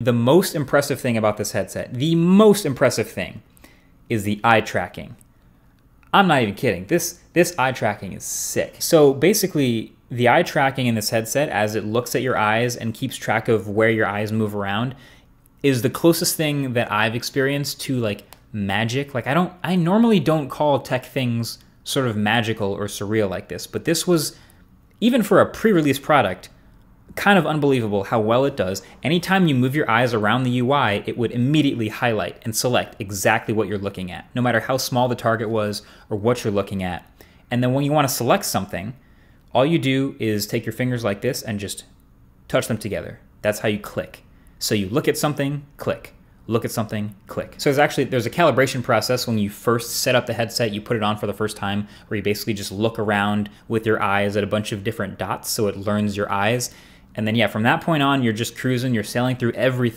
The most impressive thing about this headset, the most impressive thing, is the eye tracking. I'm not even kidding. This this eye tracking is sick. So basically, the eye tracking in this headset, as it looks at your eyes and keeps track of where your eyes move around, is the closest thing that I've experienced to like magic. Like I don't, I normally don't call tech things sort of magical or surreal like this, but this was even for a pre-release product kind of unbelievable how well it does. Anytime you move your eyes around the UI, it would immediately highlight and select exactly what you're looking at, no matter how small the target was or what you're looking at. And then when you want to select something, all you do is take your fingers like this and just touch them together. That's how you click. So you look at something, click. Look at something, click. So there's actually there's a calibration process when you first set up the headset, you put it on for the first time, where you basically just look around with your eyes at a bunch of different dots so it learns your eyes and then, yeah, from that point on, you're just cruising, you're sailing through everything.